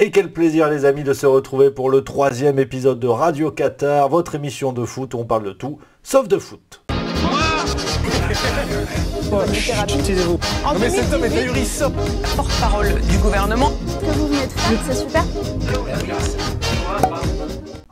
Et quel plaisir les amis de se retrouver pour le troisième épisode de Radio Qatar, votre émission de foot où on parle de tout, sauf de foot. Taisez-vous. En Non mais cet homme est 2018, ahurissant. porte-parole du gouvernement. Ce que vous venez de faire, c'est super.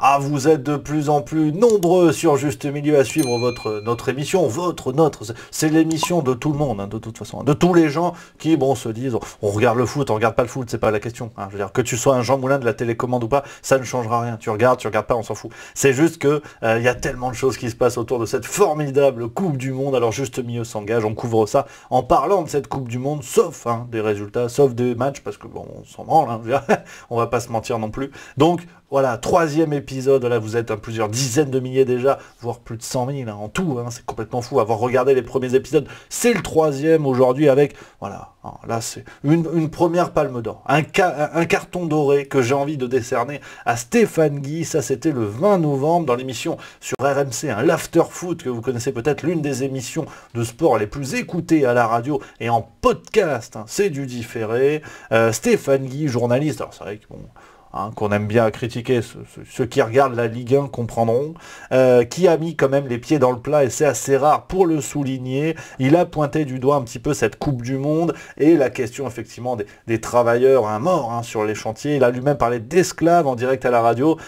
Ah, vous êtes de plus en plus nombreux sur Juste Milieu à suivre notre émission, votre, notre, c'est l'émission de tout le monde, hein, de toute façon, de tous les gens qui, bon, se disent, on regarde le foot, on regarde pas le foot, c'est pas la question. hein. Je veux dire, que tu sois un Jean Moulin de la télécommande ou pas, ça ne changera rien. Tu regardes, tu regardes pas, on s'en fout. C'est juste que euh, il y a tellement de choses qui se passent autour de cette formidable Coupe du Monde. Alors Juste Milieu s'engage, on couvre ça en parlant de cette Coupe du Monde, sauf hein, des résultats, sauf des matchs, parce que bon, on s'en branle, hein, on va pas se mentir non plus. Donc voilà, troisième épisode, là vous êtes à plusieurs dizaines de milliers déjà, voire plus de 100 000 hein, en tout, hein, c'est complètement fou. Avoir regardé les premiers épisodes, c'est le troisième aujourd'hui avec, voilà, hein, là c'est une, première palme d'or, un, ca- un carton doré que j'ai envie de décerner à Stéphane Guy, ça c'était le 20 novembre dans l'émission sur RMC, un l'after foot que vous connaissez peut-être, l'une des émissions de sport les plus écoutées à la radio et en podcast, c'est du différé. Euh, Stéphane Guy, journaliste, alors c'est vrai que bon hein, qu'on aime bien critiquer, ceux, qui regardent la Ligue 1 comprendront, euh, qui a mis quand même les pieds dans le plat, et c'est assez rare pour le souligner. Il a pointé du doigt un petit peu cette Coupe du Monde, et la question effectivement des, des travailleurs hein, morts hein, sur les chantiers. Il a lui-même parlé d'esclaves en direct à la radio.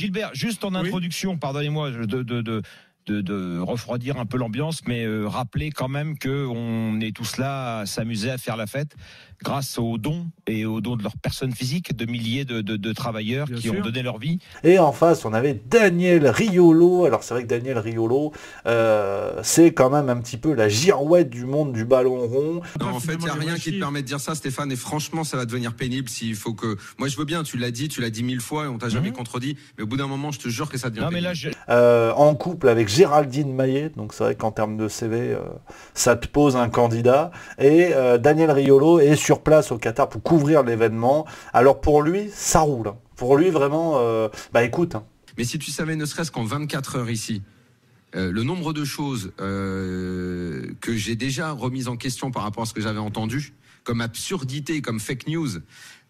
Gilbert, juste en introduction, pardonnez-moi de, de, de, de, de refroidir un peu l'ambiance, mais euh, rappeler quand même qu'on est tous là à s'amuser à faire la fête grâce aux dons et aux dons de leurs personnes physiques, de milliers de, de, de travailleurs Bien qui sûr. ont donné leur vie. Et en face, on avait Daniel Riolo. Alors c'est vrai que Daniel Riolo, euh, c'est quand même un petit peu la girouette du monde du ballon rond. Non, en fait, il n'y a rien qui te permet de dire ça, Stéphane. Et franchement, ça va devenir pénible s'il faut que. Moi, je veux bien, tu l'as dit, tu l'as dit mille fois et on t'a jamais Mhm. contredit. Mais au bout d'un moment, je te jure que ça devient Non, mais pénible. là, je- euh, en couple avec Géraldine Maillet. Donc c'est vrai qu'en termes de CV, euh, ça te pose un candidat. Et euh, Daniel Riolo est sur place au Qatar pour couvrir l'événement. Alors pour lui, ça roule. Pour lui, vraiment, euh, bah écoute, hein, Mais si tu savais, ne serait-ce qu'en 24 heures ici, le nombre de choses que j'ai déjà remises en question par rapport à ce que j'avais entendu, comme absurdité, comme fake news.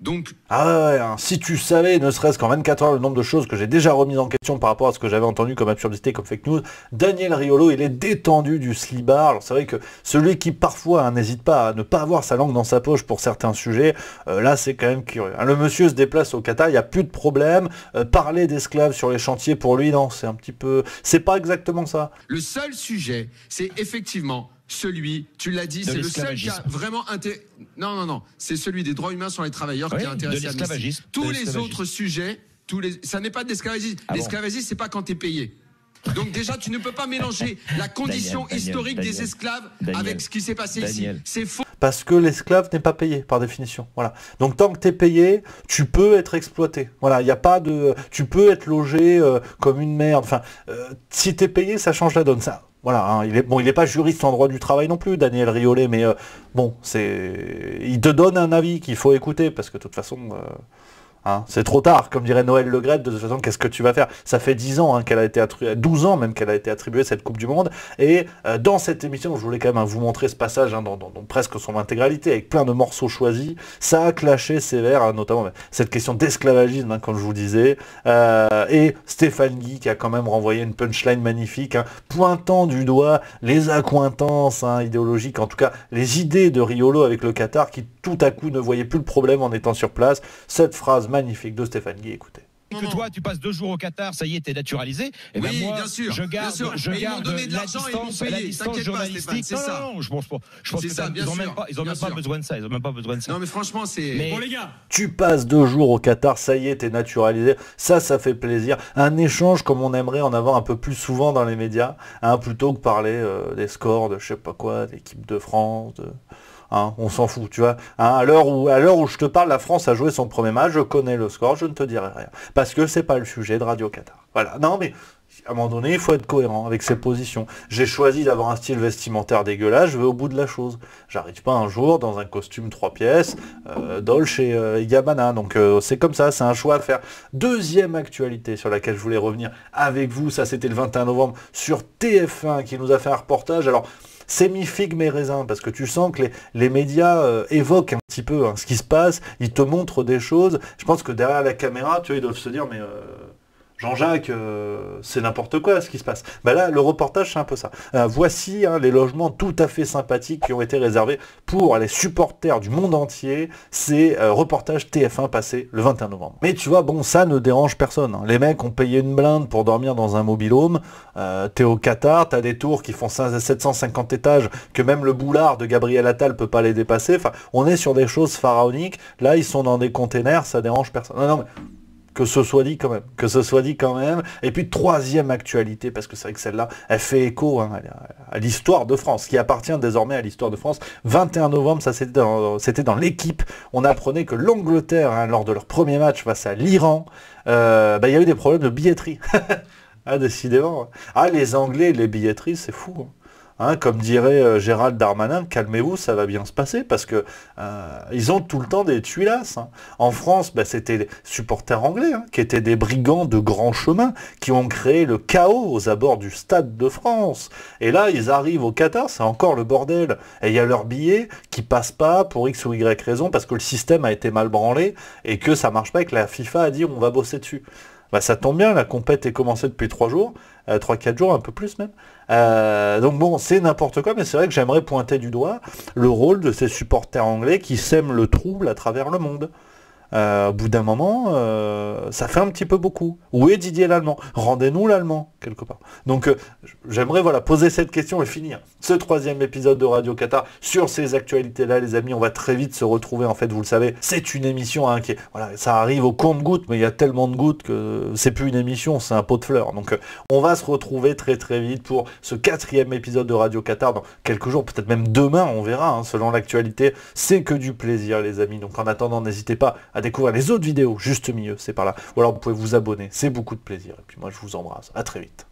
Donc, Ah ouais, hein, si tu savais, ne serait-ce qu'en 24 heures, le nombre de choses que j'ai déjà remises en question par rapport à ce que j'avais entendu comme absurdité, comme fake news, Daniel Riolo, il est détendu du slibard. Alors c'est vrai que celui qui parfois hein, n'hésite pas à ne pas avoir sa langue dans sa poche pour certains sujets, euh, là c'est quand même curieux. hein. Le monsieur se déplace au Qatar, il n'y a plus de problème. Euh, parler d'esclaves sur les chantiers, pour lui, non, c'est un petit peu... C'est pas exactement ça. le seul sujet, c'est effectivement celui, tu l'as dit, c'est le seul l'esclavagisme. cas vraiment inté- Non, non, non, c'est celui des droits humains sur les travailleurs Oui, qui est de intéressé à. Tous De les autres sujets, tous les... ça n'est pas de l'esclavagisme. Ah bon l'esclavagisme, c'est pas quand t'es payé. Donc déjà, tu ne peux pas mélanger la condition Daniel, historique Daniel, des esclaves Daniel, avec ce qui s'est passé Daniel. ici. C'est faux. Parce que l'esclave n'est pas payé par définition. Voilà. Donc tant que tu es payé, tu peux être exploité. Voilà, il n'y a pas de tu peux être logé euh, comme une merde. Enfin, euh, si tu es payé, ça change la donne ça. Voilà, hein, il n'est pas juriste en droit du travail non plus, Daniel Riolet, mais euh, bon, c'est il te donne un avis qu'il faut écouter parce que de toute façon euh, Hein, c'est trop tard, comme dirait Noël Le Gret, de toute façon, qu'est-ce que tu vas faire? Ça fait 10 ans hein, qu'elle a été attribuée, 12 ans même qu'elle a été attribuée cette Coupe du Monde, et euh, dans cette émission, je voulais quand même hein, vous montrer ce passage dans, presque son intégralité, avec plein de morceaux choisis, ça a clashé sévère, notamment bah, cette question d'esclavagisme, comme je vous disais, euh, et Stéphane Guy qui a quand même renvoyé une punchline magnifique, pointant du doigt les accointances idéologiques, en tout cas les idées de Riolo avec le Qatar, qui tout à coup ne voyait plus le problème en étant sur place. Cette phrase magnifique de Stéphane Guy, écoutez. que toi, tu passes deux jours au Qatar, ça y est, t'es naturalisé. Et ben Oui, moi, bien sûr, je bien garde, sûr. je Et ils m'ont garde donné de la l'argent et ils m'ont distance, payé. la distance T'inquiète pas, journalistique. Stéphane, c'est non, ça. non, non, je pense pas. Je pense C'est que ça, bien ils ont même pas, ils ont bien même pas sûr. besoin de ça. Ils ont même pas besoin de ça. Non, mais franchement, c'est. Mais- Bon les gars, Tu passes deux jours au Qatar, ça y est, t'es naturalisé. Ça, ça fait plaisir. Un échange comme on aimerait en avoir un peu plus souvent dans les médias, hein, plutôt que parler euh, des scores de je sais pas quoi, d'équipe de France, de... hein, on s'en fout, tu vois. Hein, à l'heure où, où je te parle, la France a joué son premier match, je connais le score, je ne te dirai rien. Parce que c'est pas le sujet de Radio Qatar. Voilà. Non, mais à un moment donné, il faut être cohérent avec ses positions. J'ai choisi d'avoir un style vestimentaire dégueulasse, je vais au bout de la chose. J'arrive pas un jour dans un costume trois pièces, euh, Dolce et euh, Gabbana. Donc euh, c'est comme ça, c'est un choix à faire. Deuxième actualité sur laquelle je voulais revenir avec vous, ça c'était le 21 novembre sur TF1 qui nous a fait un reportage. Alors c'est mi-figue mes raisins, parce que tu sens que les, médias euh, évoquent un petit peu hein, ce qui se passe, ils te montrent des choses. Je pense que derrière la caméra, tu vois, ils doivent se dire, mais... Euh, Jean-Jacques, euh, c'est n'importe quoi ce qui se passe. Ben là, le reportage, c'est un peu ça. Euh, voici hein, les logements tout à fait sympathiques qui ont été réservés pour les supporters du monde entier. C'est euh, reportage TF1 passé le 21 novembre. Mais tu vois, bon, ça ne dérange personne. Hein. Les mecs ont payé une blinde pour dormir dans un mobil-home. t'es au Qatar, t'as des tours qui font 750 étages, que même le boulard de Gabriel Attal peut pas les dépasser. Enfin, on est sur des choses pharaoniques. Là, ils sont dans des containers, ça dérange personne. Non, non, que ce soit dit quand même, que ce soit dit quand même. Et puis troisième actualité, parce que c'est vrai que celle-là, elle fait écho hein, à l'histoire de France, qui appartient désormais à l'histoire de France. 21 novembre, ça c'était dans, l'équipe. On apprenait que l'Angleterre, hein, lors de leur premier match face à l'Iran, euh, bah, il y a eu des problèmes de billetterie. ah, décidément. Ah, les Anglais, les billetteries, c'est fou. Hein. Hein, comme dirait euh, Gérald Darmanin, calmez-vous, ça va bien se passer, parce que euh, ils ont tout le temps des tuilasses. Hein. En France, bah, c'était les supporters anglais, hein, qui étaient des brigands de grand chemin, qui ont créé le chaos aux abords du Stade de France. Et là, ils arrivent au Qatar, c'est encore le bordel. Et il y a leurs billets qui passent pas pour X ou Y raison, parce que le système a été mal branlé, et que ça marche pas, et que la FIFA a dit on va bosser dessus. Bah, ça tombe bien, la compète est commencée depuis 3 jours, 3-4 euh, jours, un peu plus même. Euh, donc bon, c'est n'importe quoi, mais c'est vrai que j'aimerais pointer du doigt le rôle de ces supporters anglais qui sèment le trouble à travers le monde. Euh, au bout d'un moment, euh, ça fait un petit peu beaucoup. Où est Didier l'Allemand? Rendez-nous l'Allemand, quelque part. Donc, euh, j'aimerais voilà, poser cette question et finir ce troisième épisode de Radio Qatar sur ces actualités-là, les amis. On va très vite se retrouver, en fait, vous le savez. C'est une émission hein, qui est, voilà, ça arrive au compte-goutte, mais il y a tellement de gouttes que c'est plus une émission, c'est un pot de fleurs. Donc, on va se retrouver très très vite pour ce quatrième épisode de Radio Qatar dans quelques jours, peut-être même demain, on verra, hein, selon l'actualité. C'est que du plaisir, les amis. Donc, en attendant, n'hésitez pas à découvrir les autres vidéos, juste milieu, c'est par là. Ou alors vous pouvez vous abonner, c'est beaucoup de plaisir. Et puis moi je vous embrasse, à très vite.